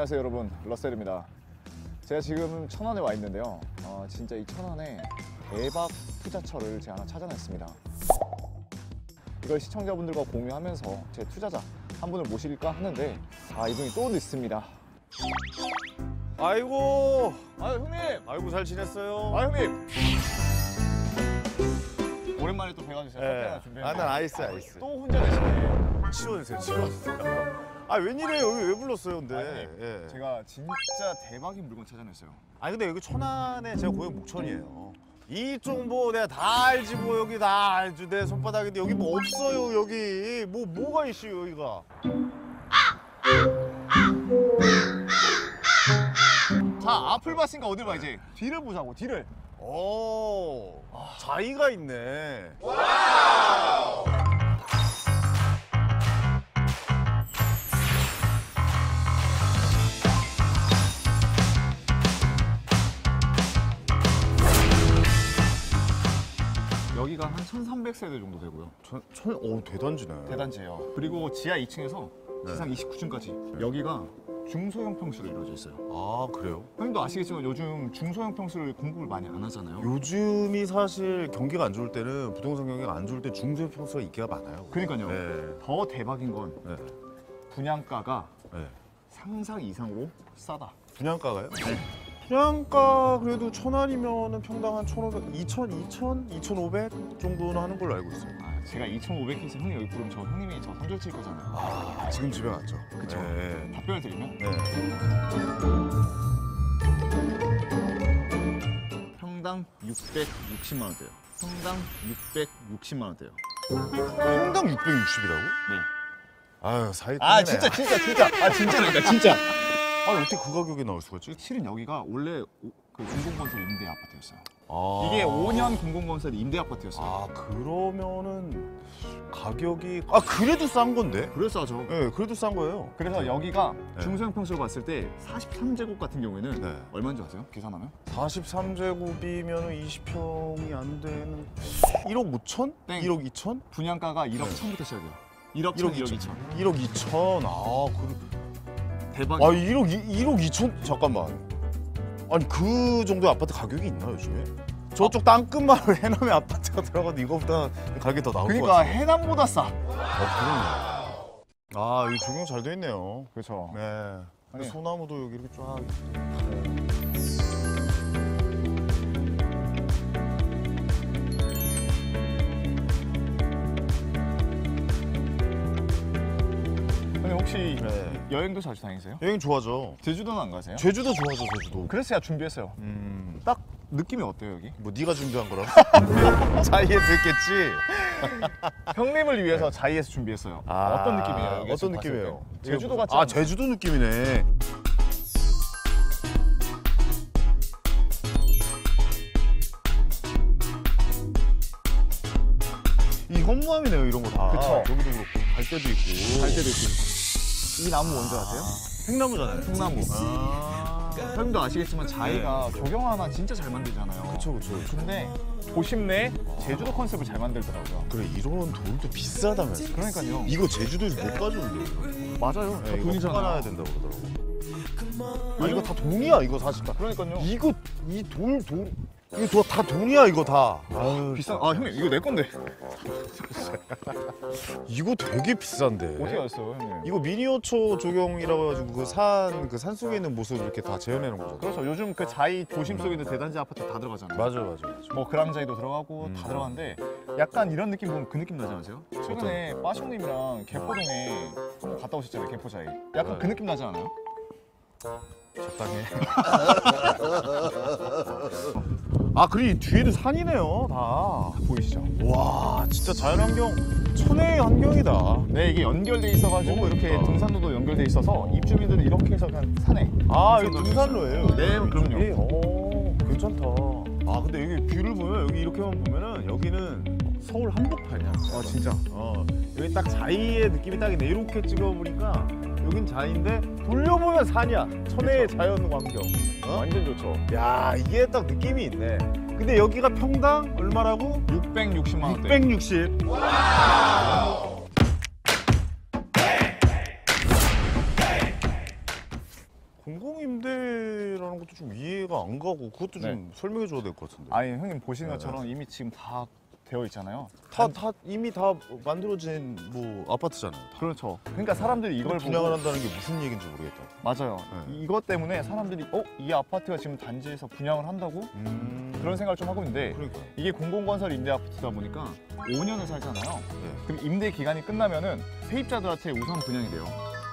안녕하세요 여러분. 러셀입니다. 제가 지금 천안에 와 있는데요. 어, 진짜 이 천안에 대박 투자처를 제가 하나 찾아냈습니다. 이걸 시청자분들과 공유하면서 제 투자자 한 분을 모실까 하는데 아 이분이 또 있습니다. 아이고! 아 형님! 아이고 잘 지냈어요? 아 형님! 오랜만에 또 뵈가지고 제가 예. 준비했는데. 아, 난 아이스, 아이스. 또 혼자 계시네. 치워주세요 치워주세요 아 웬일이에요? 여기 왜 불렀어요 근데? 예. 제가 진짜 대박인 물건 찾아냈어요. 아니 근데 여기 천안에 제가 고향 목천이에요. 이쪽 뭐 내가 다 알지 뭐 여기 다 알지. 내 손바닥인데 여기 뭐 없어요 여기. 뭐 뭐가 있어요 여기가? 자 앞을 봤으니까 어딜 봐 이제? 뒤를 보자고 뒤를. 오 자의가 있네 여기가 한 1300세대 정도 되고요. 천, 천, 오 대단지네. 대단지예요. 그리고 지하 2층에서 지상 29층까지. 여기가 중소형 평수로 이루어져 있어요. 아 그래요? 형님도 아시겠지만 요즘 중소형 평수를 공급을 많이 안 하잖아요. 요즘이 사실 경기가 안 좋을 때는 부동산 경기가 안 좋을 때 중소형 평수가 인기가 많아요. 그러니까요. 네. 더 대박인 건 네. 분양가가 네. 상상 이상으로 싸다. 분양가가요? 분양가 그래도 천 원이면은 평당 한 천오백, 이천, 이천, 이천오백 정도는 하는 걸로 알고 있어요. 아, 제가 2,500 해서 형님 여기 부르면 저 형님이 저 선절 칠 거잖아요 아 지금 집에 갔죠? 그쵸. 네. 답변을 드리면 네. 평당 660만 원대요 평당 660만 원대요 평당 660이라고? 네. 아유 사이 아. 진짜 진짜 진짜 아 진짜라니까 진짜 아니 어떻게 그 가격에 나올 수가 있지? 실은 여기가 원래 오- 그 공공건설 임대 아파트였어요 아. 이게 5년 공공건설 임대 아파트였어요 아 그러면은 가격이 아 그래도 싼 건데? 그래서 저 네, 그래도 싼 거예요. 그래서 여기가 네. 중소형 평수로 봤을 때 43제곱 같은 경우에는 네. 얼마인 줄 아세요? 계산하면? 43제곱이면 20평이 안 되는 1억 5천? 땡. 1억 2천? 분양가가 1억 네. 1천부터 시작해요 1억 1천, 1억 2천 1억 2천. 아, 그, 대박 아 1억 2, 1억 2천 잠깐만. 아니 그 정도 아파트 가격이 있나 요즘에? 저쪽 땅끝마을 해남의 아파트가 들어가도 이거보다 가격이 더 나올 것 그러니까 같아. 해남보다 싸 어, 그러네. 아, 여기 조경 잘 돼 있네요. 그렇죠 네. 아니. 소나무도 여기 이렇게 쫙. 근데 혹시 네. 여행도 자주 다니세요? 여행 좋아져. 제주도는 안 가세요? 제주도 좋아져, 제주도. 그래서 제가 준비했어요 음. 딱 느낌이 어때요 여기? 뭐 네가 준비한 거라고? 자이에 들겠지. 형님을 위해서 자이에서 준비했어요 어떤 느낌이에요? 어떤 느낌이에요? 때? 제주도 같지 아 않나요? 제주도 느낌이네. 이 현무암이네요 이런 거 다. 그쵸. 여기도 그렇고 갈대도 있고. 갈 때도 있고 이 나무 뭔지 아세요? 팽나무잖아요. 통나무 아. 형님도 아시겠지만 자이가 조경 하나 진짜 잘 만들잖아요 그쵸 그쵸. 그쵸. 근데 도심 내 제주도 컨셉을 잘 만들더라고요 그래 이런 돌도 비싸다면서. 그러니까요 이거 제주도에서 못 가져온대요. 맞아요 다 네, 이거 돈이잖아요 깎아놔야 된다고 그러더라고. 아, 이거 다 돈이야 이거 사실 다. 그러니까요 이거 이 돌 돌. 이거 다 돈이야 이거 다. 아유, 비싼 아 형님 이거 내 건데 이거 되게 비싼데. 어떻게 알았어요 형님 이거 미니어처 조경이라고 해가지고 그 산 그 산 속에 있는 모습 이렇게 다 재현해 놓은 거죠. 그렇죠 요즘 그 자이 도심 속에 있는 대단지 아파트 다 들어가잖아요 맞아 맞아 맞아. 뭐 그랑자이도 들어가고 음. 다 들어가는데 약간 이런 느낌 보면 그 느낌 나지 않으세요? 최근에 빠숑님이랑 개포동에 한번 갔다 오셨잖아요 개포 자이 약간 네. 그 느낌 나지 않아요? 적당해. 아 그리고 이 뒤에도 산이네요 다. 보이시죠? 와 진짜 자연환경 천혜의 환경이다. 네 이게 연결돼 있어가지고 이렇게 예쁘다. 등산로도 연결돼 있어서 입주민들은 이렇게 해서 그냥 산에 아 여기 등산로예요. 네, 그럼요. 예, 오 괜찮다. 아 근데 여기 뷰를 보면 여기 이렇게만 보면은 여기는 서울 한복판이야. 아 진짜 어 여기 딱 자이의 느낌이 딱이네. 이렇게 찍어보니까 여긴 자이인데 돌려보면 산이야. 천혜의 자연 환경. 어? 완전 좋죠 야 이게 딱 느낌이 있네. 근데 여기가 평당 얼마라고? 660만 원대 660. 분양 임대라는 것도 좀 이해가 안 가고 그것도 좀 설명해 줘야 될 것 같은데. 네. 아니 형님 보시는 네. 것처럼 이미 지금 다 되어 있잖아요. 다, 다 이미 다 만들어진 뭐 아파트잖아요. 다. 그렇죠. 그러니까 사람들이 이걸 분양을 보고 한다는 게 무슨 얘기인지 모르겠다. 맞아요. 네. 이것 때문에 사람들이 어 이 아파트가 지금 단지에서 분양을 한다고 음. 그런 생각을 좀 하고 있는데 그러니까. 이게 공공건설 임대 아파트다 보니까 5년을 살잖아요. 네. 그럼 임대 기간이 끝나면은 세입자들한테 우선 분양이 돼요.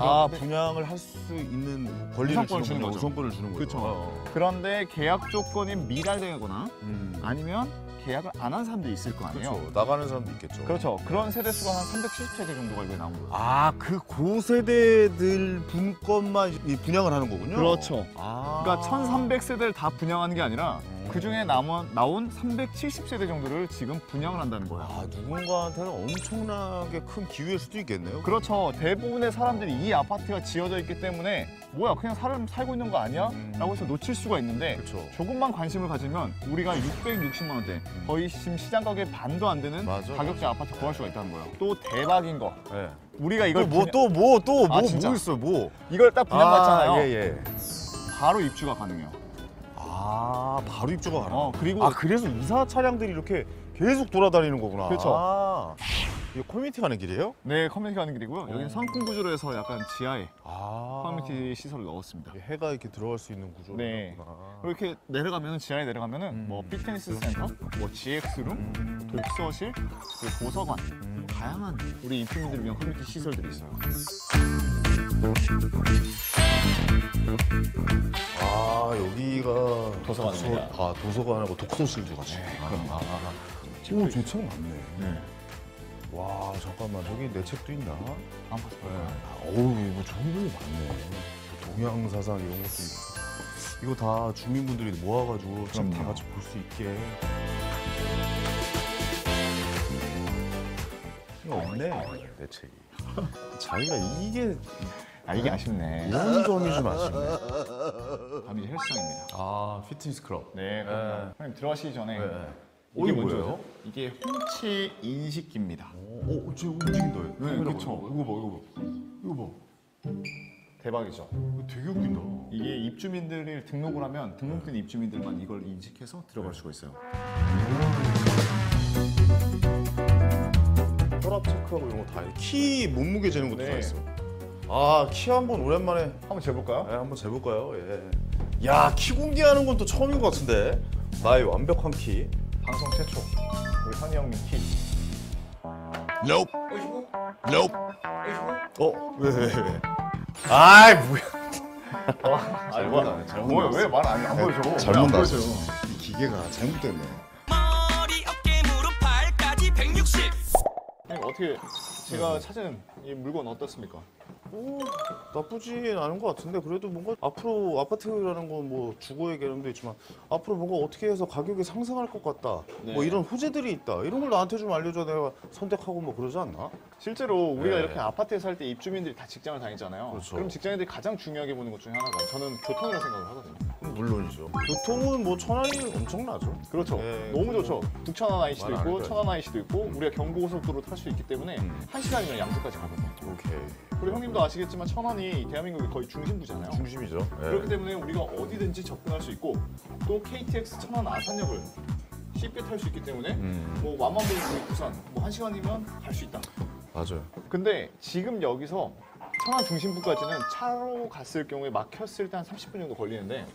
아 분양을 할 수 있는 권리를 주는 주는 거죠. 우선권을 주는 거죠. 어. 그런데 계약 조건이 미달되거나 음. 아니면 계약을 안 한 사람도 있을 거 아니에요. 그렇죠. 나가는 사람도 있겠죠. 그렇죠. 그런 세대 수가 한 370세대 정도가 이거에 나온 거예요. 아, 그 고세대들 분권만 이 분양을 하는 거군요. 그렇죠. 아. 그러니까 1,300세대를 다 분양하는 게 아니라 음. 그 중에 남은 나온 370세대 정도를 지금 분양을 한다는 거예요. 아, 누군가한테는 엄청나게 큰 기회일 수도 있겠네요. 그렇죠. 대부분의 사람들이 이 아파트가 지어져 있기 때문에 뭐야 그냥 사람 살고 있는 거 아니야? 음. 라고 해서 놓칠 수가 있는데 그렇죠. 조금만 관심을 가지면 우리가 660만 원대 거의 지금 시장 가격의 반도 안 되는 맞아, 가격대 아파트 구할 수가 있다는 거예요. 또 대박인 거 네. 우리가 이걸 이걸 뭐또뭐또뭐 아, 뭐 진짜? 있어 뭐. 이걸 딱 분양받잖아요. 아, 예, 예. 바로 입주가 가능해요. 아, 바로 입주가 가능. 어 그리고 아, 그래서 이사 차량들이 이렇게 계속 돌아다니는 거구나. 그렇죠. 아, 이게 커뮤니티 가는 길이에요? 네 커뮤니티 가는 길이고요. 여기는 어. sunken 구조로 해서 약간 지하에 아. 커뮤니티 시설을 넣었습니다. 해가 이렇게 들어갈 수 있는 구조로. 네. 나 이렇게 내려가면 지하에 내려가면은 음. 뭐 피트니스 센터, 뭐 GX룸, 독서실, 그리고 도서관 음. 다양한 우리 입주민들을 위한 커뮤니티 시설들이 있어요. 아 여기가 도서관입니다. 독서- 아 도서관하고 독서실도 같이. 네, 아. 아, 아. 오, 저책 많네. 네. 와 잠깐만 저기 내 책도 있나? 한번 봐서 네. 아, 어우 이거 좋은 거 많네. 동양 사상 이런 것도 있고. 이거 다 주민분들이 모아가지고 책 다. 같이 볼 수 있게. 이거 없네 내 책이. 자기가 이게 아 이게 아쉽네. 이런 점이 좀 아쉽네. 다음 이제 헬스장입니다. 아 피트니스 클럽. 네. 형님 들어가시기 전에 네. 이게 뭔지 뭐예요? 이게 홍채 인식기입니다. 오, 어, 쟤 움직인다. 네, 카메라 그쵸. 봐. 이거 봐, 이거 봐. 이거 봐. 대박이죠. 이거 되게 웃긴다. 이게 입주민들을 등록을 하면 등록된 입주민들만 이걸 인식해서 들어갈 수가 있어요. 혈압 체크하고 이런 거 다. 키 몸무게 재는 것도 네. 다 있어. 아, 키 한번 오랜만에 한번 재볼까요? 네, 한번 재볼까요? 예. 야, 키 공개하는 건 또 처음인 것 같은데. 나의 완벽한 키. 방송 최초 우리 선희 형님 키. Nope. Nope. 어? 왜, 왜, 왜? 아이, 뭐야. 잘못 잘못. 뭐야 왜말 안안 보여줘? 잘못 왜안 나왔어. 보여줘요? 이 기계가 잘못됐네. 머리 어깨 무릎 발까지 160 형님 어떻게 제가 찾은 이 물건 어떻습니까? 오, 나쁘진 않은 것 같은데 그래도 뭔가 앞으로 아파트라는 건 뭐 주거의 개념도 있지만 앞으로 뭔가 어떻게 해서 가격이 상승할 것 같다 네. 뭐 이런 호재들이 있다 이런 걸 나한테 좀 알려줘 내가 선택하고 뭐 그러지 않나? 실제로 우리가 네. 이렇게 아파트에 살 때 입주민들이 다 직장을 다니잖아요. 그렇죠. 럼 직장인들이 가장 중요하게 보는 것 중에 하나가 저는 교통이라고 생각을 하거든요. 물론이죠 교통은 뭐 천안이 엄청나죠 그렇죠. 네, 너무 그거 좋죠. 북천안 IC도 있고 해도 천안 IC도 있고 우리가 경부고속도로 탈 수 있기 때문에 음. 한 시간이면 양재까지 가거든요. 오케이 그리고 형님도 아시겠지만 천안이 대한민국의 거의 중심부잖아요. 중심이죠 그렇기 때문에 우리가 어디든지 접근할 수 있고 또 KTX 천안 아산역을 쉽게 탈 수 있기 때문에 음, 뭐 완만보리 우리 부산 뭐 한 시간이면 갈 수 있다. 맞아요 근데 지금 여기서 천안 중심부까지는 차로 갔을 경우에 막혔을 때 한 30분 정도 걸리는데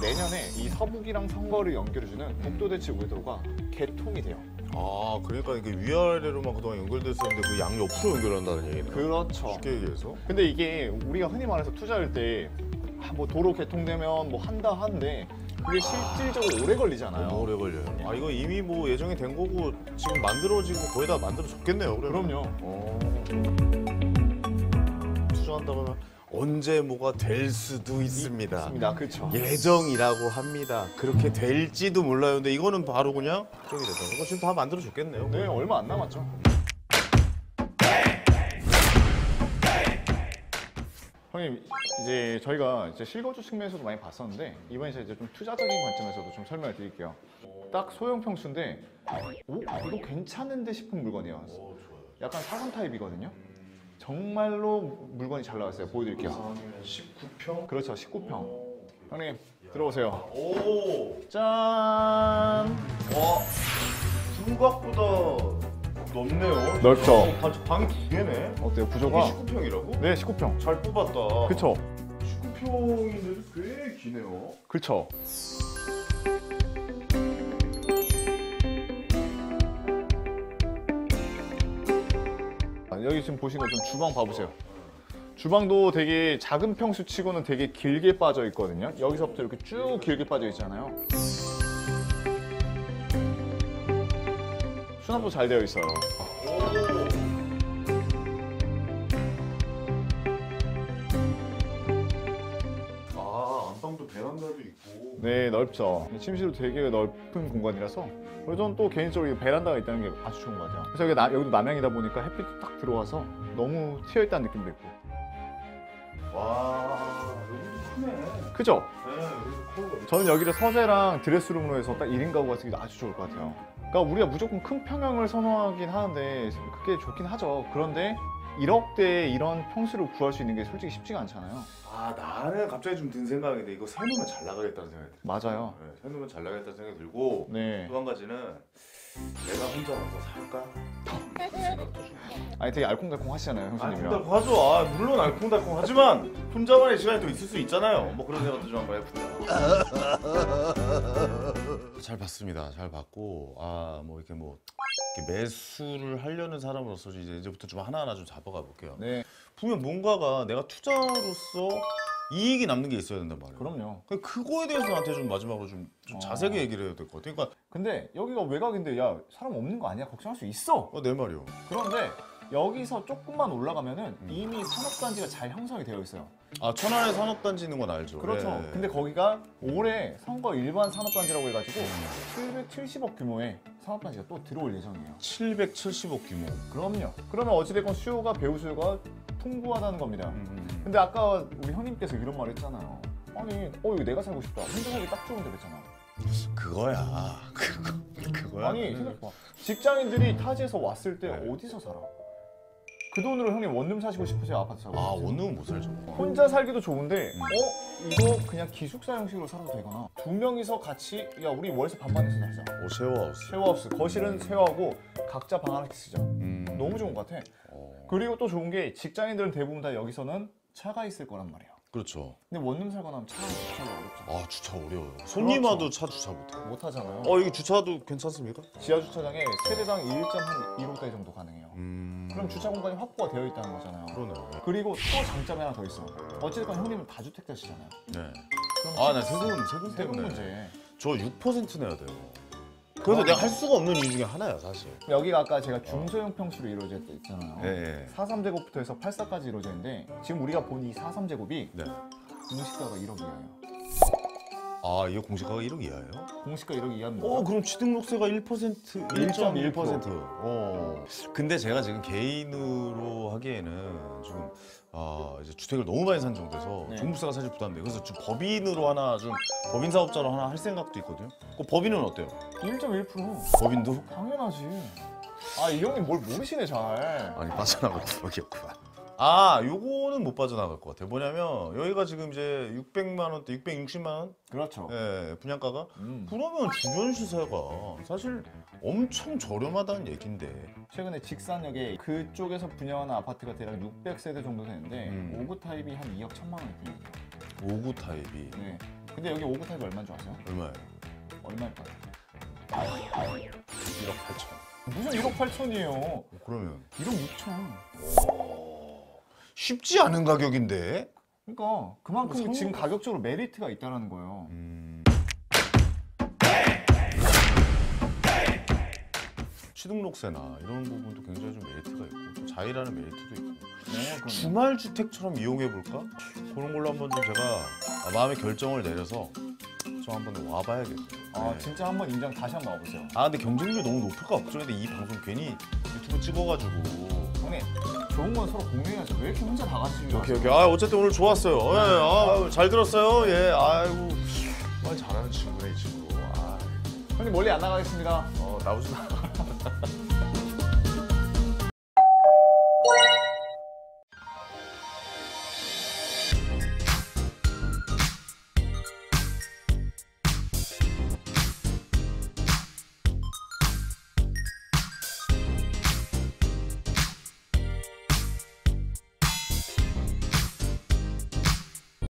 내년에 이 서북이랑 선거를 연결해주는 국도대치 우회도로가 개통이 돼요. 아 그러니까 이게 위아래로만 그동안 연결됐었는데 그 양 옆으로 연결한다는 얘기네요 그렇죠. 쉽게 얘기해서 근데 이게 우리가 흔히 말해서 투자할 때 뭐 도로 개통되면 뭐 한다 하는데 그게 실질적으로 오래 걸리잖아요. 너무 오래 걸려요 아 이거 이미 뭐 예정이 된 거고 지금 만들어지고 거의 다 만들어졌겠네요 그러면. 그럼요. 어. 투자한다고 하면 언제 뭐가 될 수도 있습니다. 맞습니다. 그렇죠. 예정이라고 합니다. 그렇게 될지도 몰라요. 근데 이거는 바로 그냥 저기 됐다. 이거 지금 다 만들어졌겠네요. 네, 얼마 안 남았죠. 형님, 이제 저희가 이제 실거주 측면에서도 많이 봤었는데 이번에 이제 좀 투자적인 관점에서도 좀 설명을 드릴게요. 딱 소형 평수인데, 오, 이거 괜찮은데 싶은 물건이에요. 약간 사선 타입이거든요. 정말로 물건이 잘 나왔어요. 보여드릴게요. 19평? 그렇죠, 19평. 형님 들어오세요. 오, 짠. 와, 생각보다 넓네요. 넓죠? 어, 방- 방이 두 개네. 어때요 구조가? 19평이라고? 네 19평. 잘 뽑았다. 그쵸? 19평인데도 꽤 기네요. 그쵸. 아, 여기 지금 보시는 것좀 주방 봐보세요. 주방도 되게 작은 평수 치고는 되게 길게 빠져 있거든요. 여기서부터 이렇게 쭉 길게 빠져 있잖아요. 수납도 잘 되어 있어요. 아, 안방도 베란다도 있고. 네, 넓죠. 침실도 되게 넓은 공간이라서 그리고 저는 또 개인적으로 이 베란다가 있다는 게 아주 좋은 것 같아요. 그래서 여기 나, 여기도 남향이다 보니까 햇빛이 딱 들어와서 너무 튀어 있다는 느낌도 있고. 와, 여기도 크네. 그죠? 네, 여기도 커. 저는 여기를 서재랑 드레스룸으로 해서 딱 1인 가구가 쓰기도 아주 좋을 것 같아요. 그러니까 우리가 무조건 큰 평형을 선호하긴 하는데 그게 좋긴 하죠. 그런데 1억대에 이런 평수를 구할 수 있는 게 솔직히 쉽지가 않잖아요. 아, 나는 갑자기 좀 든 생각인데 이거 세놓으면 잘 나가겠다는 생각이 들어요. 맞아요. 네, 세놓으면 잘 나가겠다는 생각이 들고 네. 또 한 가지는 내가 혼자라서 살까? 그 생각도 좀. 아니 되게 알콩달콩 하시잖아요, 형수님이랑. 알콩달콩 하죠. 아, 물론 알콩달콩 하지만 혼자만의 시간이 또 있을 수 있잖아요. 뭐 그런 생각도 좀 한번 해봅니다. 잘 봤습니다. 잘 봤고 아 뭐 이렇게 뭐 매수를 하려는 사람으로서 이제 이제부터 좀 하나하나 좀 잡아가 볼게요. 네, 분명 뭔가가 내가 투자로서 이익이 남는 게 있어야 된단 말이에요. 그럼요. 그 그거에 대해서 나한테 좀 마지막으로 좀, 좀 어. 자세하게 얘기를 해야 될 것 같아. 그러니까 근데 여기가 외곽인데 야 사람 없는 거 아니야? 걱정할 수 있어. 어, 내 말이요. 그런데 여기서 조금만 올라가면은 음. 이미 산업단지가 잘 형성이 되어 있어요. 아 천안에 산업단지 있는 건 알죠. 그렇죠. 네. 근데 거기가 올해 선거 일반 산업단지라고 해가지고 음. 770억 규모의 산업단지가 또 들어올 예정이에요. 770억 규모. 그럼요. 그러면 어찌됐건 수요가 배후 수요가 풍부하다는 겁니다. 음. 근데 아까 우리 형님께서 이런 말 했잖아요. 아니, 어 이거 내가 살고 싶다. 혼자 살기 딱 좋은데 그랬잖아. 그거야. 그거 그거야. 아니 생각해봐. 직장인들이 타지에서 왔을 때 네. 어디서 살아? 그 돈으로 형님 원룸 사시고 싶으세요? 아파트 사고 아 싶으세요? 원룸은 못 살죠. 혼자 살기도 좋은데 음. 어? 이거 그냥 기숙사 형식으로 살아도 되거나 두 명이서 같이 야 우리 월세 반반해서 살자 오 쉐어하우스. 쉐어하우스 거실은 share하고 각자 방 하나씩 쓰자 음. 너무 좋은 것 같아 어. 그리고 또 좋은 게 직장인들은 대부분 다 여기서는 차가 있을 거란 말이야 그렇죠. 근데 원룸 살거나 하면 차가 주차가 어렵잖아 아 주차 어려워요. 손님 와도 그렇죠. 차 주차 못해. 못 하잖아요 어 여기 주차도 괜찮습니까? 지하 주차장에 세대당 1.1호대 정도 가능해요 음. 그럼 주차 공간이 확보가 되어 있다는 거잖아요 그러네. 그리고 또 장점이 하나 더 있어 어쨌든 형님은 다주택자시잖아요 네. 아나 세금 세금 세금 때문에. 문제 저 6% 내야 돼요. 그래서 내가 할 수가 없는 이유 중에 하나야 사실. 여기가 아까 제가 중소형 평수로 이루어져 있잖아요. 네. 43제곱부터 해서 84까지 이루어져 있는데 지금 우리가 본 이 43제곱이 네. 공시가가 1억 이하예요. 아 이거 공시가가 1억 이하예요? 공시가 1억 이하입니다. 어 그럼 취득록세가 1% 1.1%. 1.1%. 어. 근데 제가 지금 개인으로 하기에는 지금 아 이제 주택을 너무 많이 산 정도에서 네. 종부세가 사실 부담돼. 그래서 좀 법인으로 하나 좀 법인 사업자로 하나 할 생각도 있거든요. 그 법인은 어때요? 1.1%. 법인도? 당연하지. 아 이 형님 뭘 모르시네 잘. 아니 빠져나갈 구멍이었구만. 아 요거는 못 빠져나갈 것 같아요. 뭐냐면 여기가 지금 이제 600만 원대, 660만 원 그렇죠. 예, 분양가가 음. 그러면 주변 시세가 사실 엄청 저렴하다는 얘긴데 최근에 직산역에 그쪽에서 분양하는 아파트가 대략 600세대 정도 되는데 음. 5구 타입이 한 2억 1천만 원이 들립니다. 5구 타입이 네. 근데 여기 5구 타입이 얼마인 줄 아세요? 얼마예요? 얼마일까요? 1억 8천. 무슨 1억 8천이에요. 그러면 1억 6천. 쉽지 않은 가격인데. 그러니까 그만큼 성- 지금 가격적으로 메리트가 있다라는 거예요. 음. 취등록세나 이런 부분도 굉장히 좀 메리트가 있고 좀 자의라는 메리트도 있고 네, 주말 주택처럼 이용해 볼까 그런 걸로 한번 좀 제가 아, 마음의 결정을 내려서 좀 한번 와봐야겠어요. 아 네. 진짜 한번 인정 다시 한번 와보세요. 아 근데 경쟁률 너무 높을까 걱정인데 이 방송 괜히 유튜브 찍어가지고 좋은 건 서로 공유해야죠. 왜 이렇게 혼자 다 같이 오케이 오케이. 아 어쨌든 오늘 좋았어요. 예, 아, 잘 들었어요. 예 아이고. 말 잘하는 친구네 이 친구. 아, 형님 멀리 안 나가겠습니다. 어 나오지 마